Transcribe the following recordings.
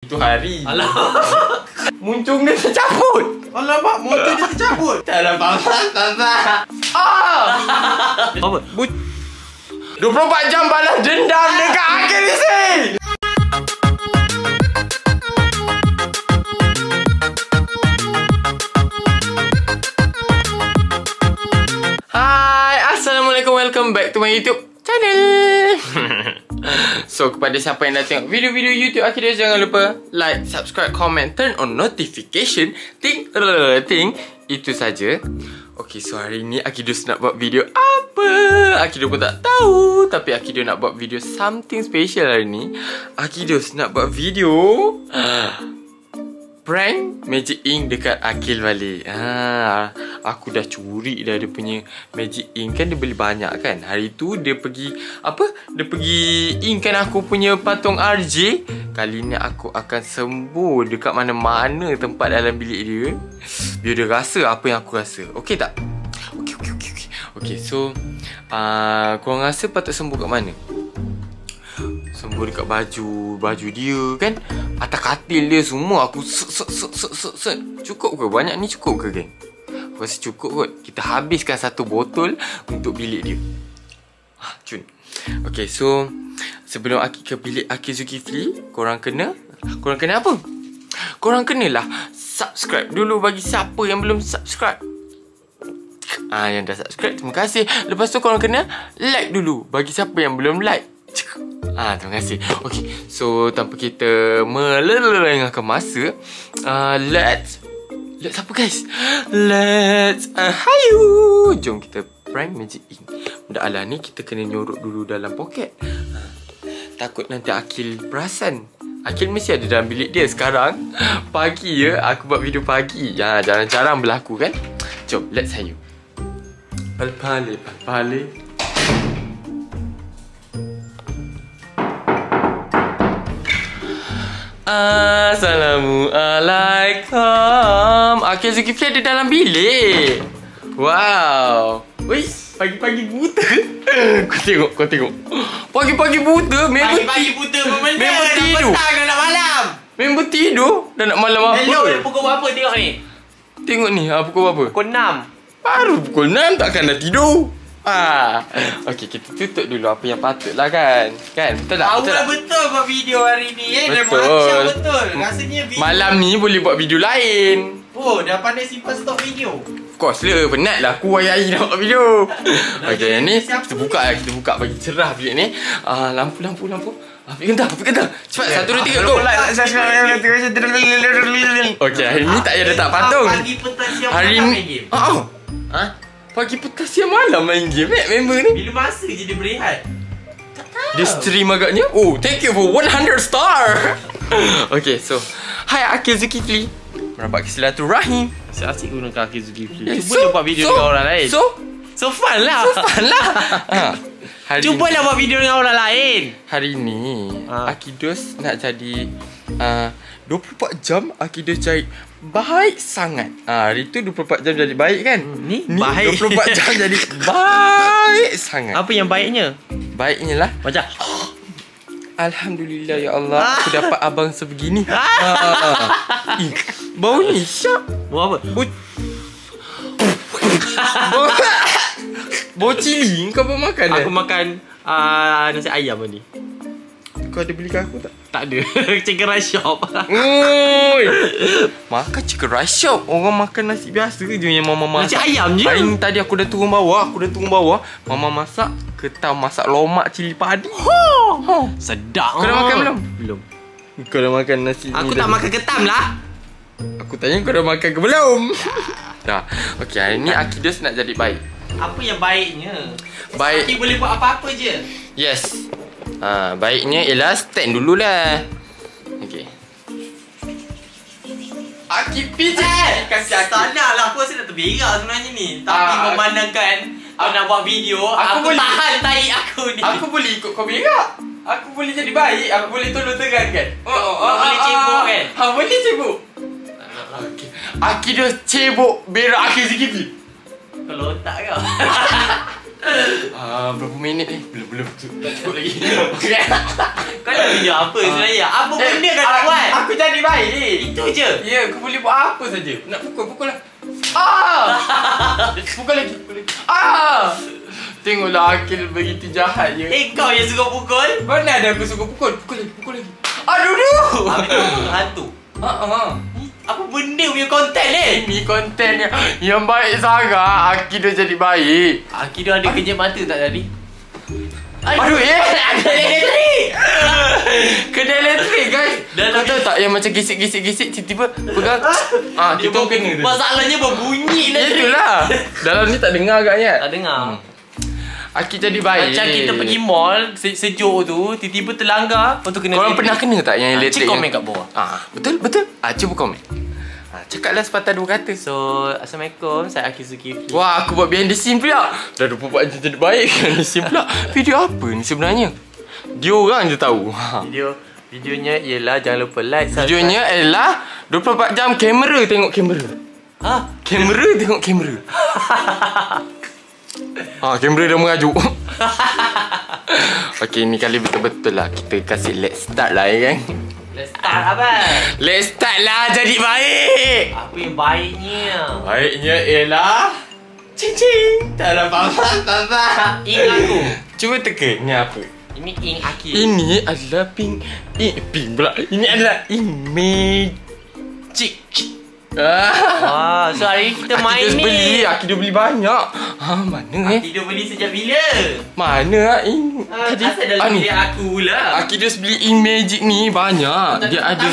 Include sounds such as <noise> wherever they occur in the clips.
Itu hari. Alah. <laughs> Muncung dia tercabut. Alamak, motor dia tercabut. Tak ada bangsa, bangsa. Ah! Apa? Bu- 24 jam balas dendam dekat akhir ni sih. Hai, Assalamualaikum. Welcome back to my YouTube channel. <laughs> <laughs> so, kepada siapa yang dah tengok video-video YouTube akhirnya jangan lupa like, subscribe, comment, turn on notification. Ting, ting. Itu saja. Okay, so hari ni Akidus nak buat video apa? Akidus pun tak tahu. Tapi Akidus nak buat video something special hari ni. Akidus nak buat video... prank magic ink dekat Akil balik. Ha, aku dah curi dah dia punya magic ink kan dia beli banyak kan. Hari tu dia pergi apa? Dia pergi inkkan aku punya patung RJ. Kali ni aku akan sembuh dekat mana-mana tempat dalam bilik dia. Biar dia rasa apa yang aku rasa. Okey tak? Okey okey okey okey. Okey, so uh, korang rasa patut sembuh kat mana? Sembuh dekat baju Baju dia kan Atas katil dia semua Aku set set set set set Cukup ke? Banyak ni cukup ke geng? Aku rasa cukup kot Kita habiskan satu botol Untuk bilik dia ha, Cun Okay so Sebelum Aki ke bilik Aki Zulkifli Korang kena Korang kena apa? Korang kenalah Subscribe dulu bagi siapa yang belum subscribe Ah yang dah subscribe terima kasih. Lepas tu korang kena like dulu bagi siapa yang belum like. Ah terima kasih. Okey, so tanpa kita melelengahkan masa, uh, let's let's apa guys? Let's uh, hayu. Jom kita prank magic ink. Benda ala ni kita kena nyorok dulu dalam poket. Takut nanti Akil perasan. Akil mesti ada dalam bilik dia sekarang. Pagi ya, aku buat video pagi. Ya, jarang-jarang berlaku kan? Jom, let's hayu. Pal-pale, pal-pale. Assalamualaikum. Akil Zulkifli ada dalam bilik. Wow. Wih, pagi-pagi buta. <laughs> kau tengok, kau tengok. Pagi-pagi buta, member Pagi-pagi buta pun benda. Member Dah tidur. petang dah nak malam. Member tidur dan nak malam apa? Hello, pukul berapa tengok ni? Tengok ni, ah, pukul berapa? Pukul 6. Baru pukul 6 takkan dah tidur. Ah. Okey, kita tutup dulu apa yang patutlah kan. Kan? Betul tak? Awal Betul tak? betul buat video hari ni eh. Dah Betul. macam betul. Rasanya video. Malam ni boleh buat video lain. Oh, dah pandai simpan stok video. Of course lah, penat lah aku hari-hari nak buat video. Okey, yang ni kita buka lah, kita buka bagi cerah bilik ni. Ah, lampu, lampu, lampu. Ah, pergi kentang, pergi kentang. Cepat, satu, dua, tiga, go. Okey, hari ni tak payah letak patung. Hari ni... Oh, oh. Ha? Pagi petang siang malam main game eh, member ni. Bila masa je dia berehat? Dia stream agaknya Oh thank you for 100 star <laughs> Okay so Hai Akil Zulkifli Merapat Rahim. Asyik asyik guna kaki Zulkifli. Eh, Cuba dia buat video dengan orang lain. So so fun lah. So fun lah <laughs> ha. Hari Cuba lah buat video dengan orang lain. Hari ni Ha. Akidus nak jadi uh, 24 jam Akidus cari Baik sangat ha, Hari tu 24 jam jadi baik kan ni ni baik. 24 <laughs> jam jadi baik sangat Apa yang baiknya? Baiknya lah Macam Alhamdulillah ya Allah <laughs> Aku dapat abang sebegini <laughs> ah. Ih, Bau ni syak buat apa? Bau Bau Bau cili Kau pun makan Aku eh? makan uh, nasi ayam tadi. Kau ada belikan aku tak? Tak ada. <laughs> Chicken rice shop. Oi. <laughs> Makan chicken rice shop Orang makan nasi biasa je Yang mama Nasi masak ayam je. Hari tadi aku dah turun bawah Aku dah turun bawah Mama masak Ketam masak lomak cili padi oh. Sedap. Kau dah makan belum? Belum. Kau dah makan nasi Aku tak dah- makan ketam lah. Aku tanya kau dah makan ke belum? <laughs> Dah. Okey, hari ni Akidus nak jadi baik. Apa yang baiknya? Baik. Sakit boleh buat apa-apa je. Yes. Ha, baiknya ialah stand dululah. Okey. Akid pijat. Kasih Tak Akid. nak lah Aku rasa dah terberak sebenarnya ni Tapi Ah, memandangkan Aku nak buat video Aku Aku, boleh- tahan tahi aku ni Aku boleh ikut kau berak. Aku boleh jadi baik. Aku boleh tolong terang kan. Oh, oh, Kau boleh cebok kan? Ha, boleh cebok. Okey. Akidus cebok berak Akid Zulkifli. Kalau tak kau <laughs> Ah, berapa minit ni? Belum belum. Tak cukup lagi. <laughs> Kau nak video apa sebenarnya? Apa benda kau nak Ah, buat? Aku jadi baik. Itu je. Ya, aku boleh buat apa saja. Nak pukul, pukul lah. Ah! <laughs> Pukul lagi, pukul lagi. Ah! Tengoklah Akil begitu jahat je. Eh kau yang suka pukul? Mana ada aku suka pukul? Pukul lagi, pukul lagi. Aduh, aduh! Habis kau hantu. Ha, ha. Ni Apa benda punya konten ni? Ini konten yang, yang baik sangat. Akil dah jadi baik. Aki dia ada kerja mata tak tadi? Aduh, eh! <laughs> Ada elektrik. <laughs> Kena elektrik guys Dan Kau tahu tak yang macam gisik-gisik-gisik Tiba-tiba pegang <laughs> Ah, kita kena Masalahnya berbunyi elektrik. Itulah Dalam ni tak dengar agaknya Tak dengar. Aki jadi baik Macam kita pergi mall se- sejuk tu, tiba-tiba terlanggar, lepas tu kena Korang pernah kena tak yang Ah, elektrik Cik komen yang- kat bawah. Ah, Betul betul ah, Cuba komen ah, Cakaplah sepatah dua kata So, Assalamualaikum, saya Aki Zulkifli. Wah aku buat behind the scene pula Dah 24 jam jadi baik <laughs> Behind the scene pula Video apa ni sebenarnya Dia orang je tahu. <laughs> Video videonya ialah jangan lupa like, subscribe. Videonya ialah 24 jam kamera tengok kamera Ha? Kamera tengok kamera <laughs> Ah, kamera dah mengajuk. <laughs> Okay ni kali betul-betul lah. Kita kasih let's start lah ya kan? Let's start abang. <laughs> Let's start lah jadi baik. Apa yang baiknya? Baiknya ialah cing Tak ada apa-apa apa Ing aku. Cuba teka Ni apa? Ini ing Aki. Ini adalah pink eh, Pink pula. Ini adalah Magic Ah, Wah, so hari ni kita main ni. beli Aki dah beli banyak Ah, mana eh Aki dah beli sejak bila? Mana ah in Ah, asal dalam ni. bilik aku lah. Aki dah beli in magic ni banyak. Dia ada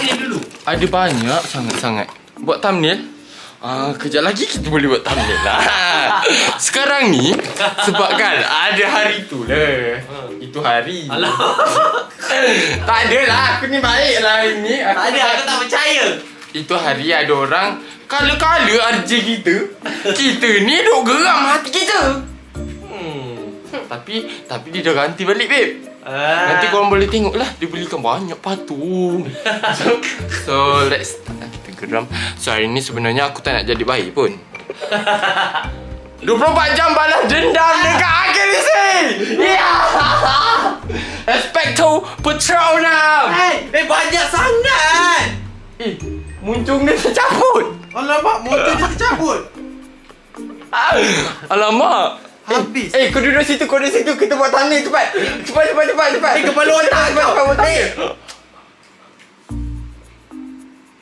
ada banyak sangat-sangat. Buat thumbnail. Ah, kejap lagi kita boleh buat thumbnail lah. <laughs> Sekarang ni sebabkan ada hari tu lah. Itu hari. Alah. <laughs> tak ada lah. Aku ni baik lah hari ni. Aku Tak ada, aku tak percaya. Itu hari ada orang kala-kala RJ kita. Kita ni duk geram hati kita. Hmm. Tapi tapi dia dah ganti balik babe. Ah. Nanti korang boleh tengok lah Dia belikan banyak patu So, <laughs> so let's start lah kita geram So hari ni sebenarnya aku tak nak jadi baik pun 24 jam balas dendam dekat akhir ni Yeah Expecto Patronum Eh, eh banyak sangat. Eh, muncung dia tercabut Alamak, motor dia tercabut. <laughs> Alamak Habis. Eh, kau duduk situ, kau duduk situ Kita buat thumbnail cepat Cepat, cepat, cepat, cepat Eh, kepala otak Cepat, kau. cepat, buat thumbnail. Eh.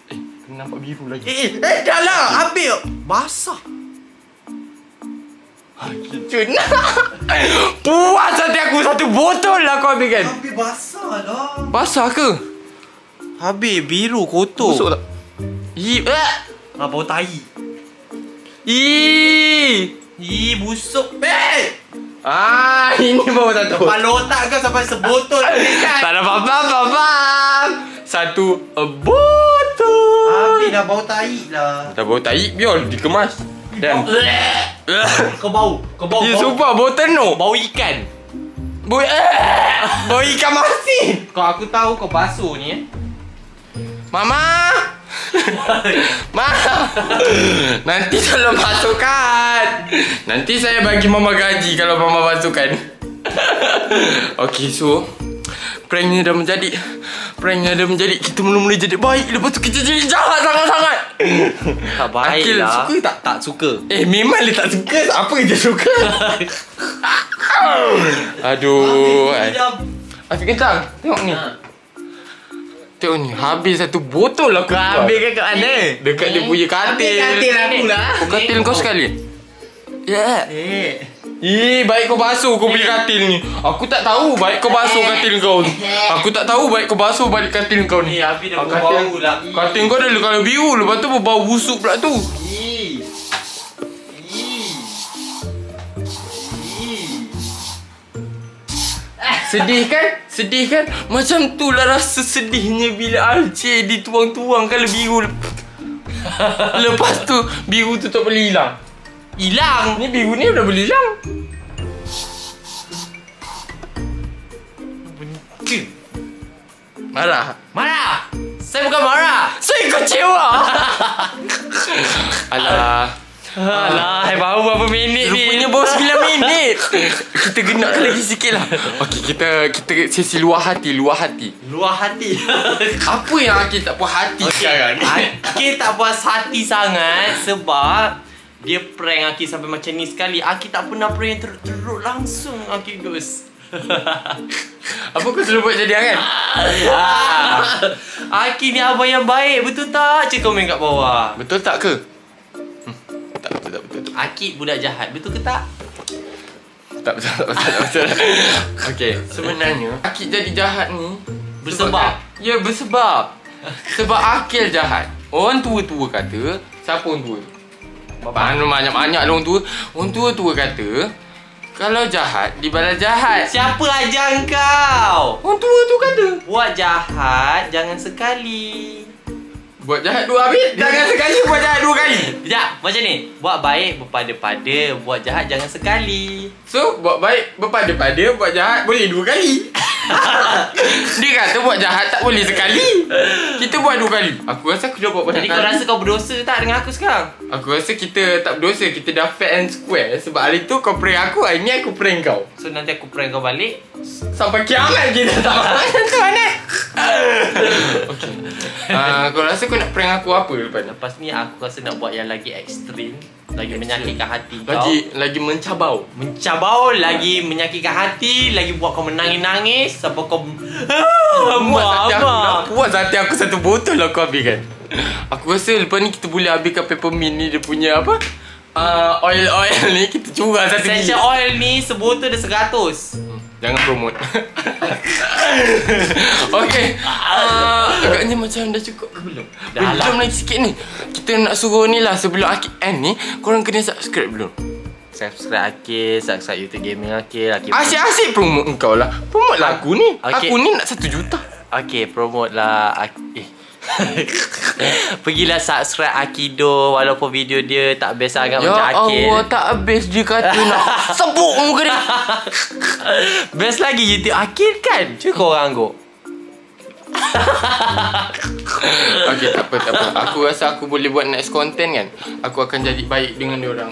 Eh, kena nampak biru lagi Eh, eh, eh, dah lah. Habis. Basah. Cun <laughs> Puas hati aku Satu botol lah kau ambil kan Habis basah dah. Basah ke? Habis biru kotor. Busuk tak? Ih, eh. Ah, bau tai. Ih. Ih, busuk, beb. Ah, <laughs> ini baru satu Kepala otak kau sampai sebotol habis <laughs> kan. Tak ada apa-apa, apa-apa Satu uh, botol Habis dah bau tai lah. Dah bau tai, biar dikemas Dan <laughs> Kau bau. Kau bau. Ya, bau. sumpah, bau tenuk Bau ikan. Bau, eh Bau ikan masin Kau aku tahu kau basuh ni eh. Mama <laughs> Ma. Nanti tolong masukkan. Nanti saya bagi mama gaji Kalau mama masukkan. <laughs> Okay so Pranknya dah menjadi. Pranknya dah menjadi. Kita mula-mula jadi baik. Lepas tu kita jadi jahat sangat-sangat. Tak baik Akil lah. suka tak? Tak suka. Eh memang dia tak suka. Apa yang dia suka? <laughs> Aduh. Afiq kencang. Tengok ni. Ha. Tengok ni Habis satu botol lah Kau ambil kan kat mana? Dekat dia punya katil Ambil katil aku lah. Oh katil kau sekali Ya yeah. Eh. Ih, baik kau basuh kau beli katil ni. Aku tak tahu baik kau basuh katil kau ni. Aku tak tahu baik kau basuh balik katil kau ni. Ni habis dah Ah, bau lah. katil kau dah kalau biru lepas tu bau busuk pula tu. Sedih kan? Sedih kan? Macam tu lah rasa sedihnya bila Alce dituang-tuang kalau biru. Lepas tu biru tu tak boleh hilang. Hilang. Ni biru ni dah boleh hilang. Marah. Marah. Saya bukan marah. Saya kecewa. <laughs> Alah. Alah, baru berapa minit ni? Rupanya baru 9 minit <laughs> Kita genapkan lagi sikit lah Okay kita Kita sesi luar hati Luar hati Luar hati. <laughs> Apa yang Akil tak puas hati sekarang ni Akil tak puas hati sangat sebab dia prank Akil sampai macam ni sekali. Akil tak pernah prank yang teruk-teruk langsung Akil Gus. <laughs> Apa kau selalu buat jadi kan ah. Akil ni abang yang baik betul tak? Cik komen kat bawah. Betul tak ke Tak betul tak betul, Akil budak jahat betul ke tak? Tak betul tak betul tak betul. <laughs> Okay Sebenarnya Akil jadi jahat ni Bersebab. sebab- Ya bersebab. Sebab Akil jahat. Orang tua-tua kata Siapa orang tua? Mana banyak-banyak lah orang tua. Orang tua-tua kata Kalau jahat Dibalas jahat. Siapa ajar kau? Orang tua tu kata. Buat jahat jangan sekali. Buat jahat dua habis <laughs> Jangan sekali macam ni. Buat baik berpada-pada, buat jahat jangan sekali. So buat baik Berpada-pada Buat jahat Boleh dua kali <laughs> Dia kata buat jahat Tak boleh sekali Kita buat dua kali Aku rasa aku dah buat banyak Jadi kau kali rasa kau berdosa tak dengan aku sekarang? Aku rasa kita tak berdosa Kita dah fair and square Sebab hari tu kau prank aku Hari ni aku prank kau So nanti aku prank kau balik. Sampai kiamat kita tak nak aku apa lepas ni? Lepas ni aku rasa nak buat yang lagi ekstrim. Lagi menyakitkan hati kau. Lagi lagi mencabau. Mencabau lagi menyakitkan hati Lagi buat kau menangis-nangis. Sampai kau Puas hati aku dah Puas hati aku satu botol kau habiskan. Aku rasa lepas ni kita boleh habiskan peppermint ni Dia punya apa? Uh, Oil-oil ni Kita curah satu Essential oil ni sebotol dah 100 Jangan promote <laughs> Okay uh, Agaknya macam dah cukup ke belum? Dah belum lah. lagi sikit ni Kita nak suruh ni lah Sebelum akhir end ni Korang kena subscribe belum? Subscribe Akil Subscribe YouTube Gaming Akil Akil Asyik-asyik promote engkau lah Promote lagu ni Okay. Aku ni nak satu juta Akil promote lah Ak- Eh <laughs> Pergilah subscribe Akido Walaupun video dia tak best sangat Ya macam Akil. Allah tak habis dia kata nak Sebut muka dia. <laughs> Best lagi YouTube Akil kan? Cuba kau orang angguk. <laughs> Okay tak apa tak apa. Aku rasa aku boleh buat next content kan? Aku akan jadi baik dengan dia orang.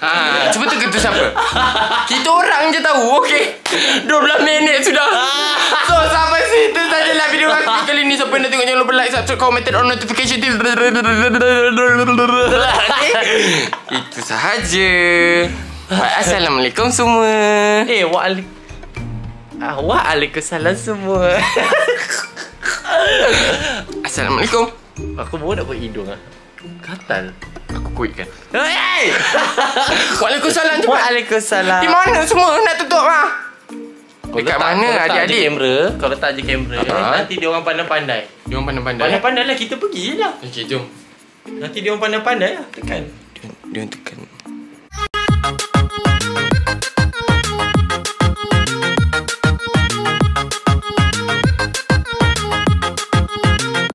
Ha, cuba tu siapa? Kita orang je tahu, okey. 12 minit sudah. Yang nak tengok jangan lupa like, subscribe, comment, on notification. <laughs> Itu sahaja. Assalamualaikum semua. Eh wa'alaik ah, Waalaikumsalam semua <laughs> Assalamualaikum. Aku baru nak buat hidung ah. Katal Aku kuitkan. Hey! <laughs> Waalaikumsalam cepat. Waalaikumsalam Di mana semua nak tutup ah? Kau Dekat letak- mana je adik-adik? kamera Kau letak je kamera Ha? Nanti dia orang pandai-pandai Dia orang pandai-pandai. Pandai-pandai lah kita pergi lah Okey, jom. Nanti dia orang pandai-pandai lah Tekan Dia, dia orang tekan.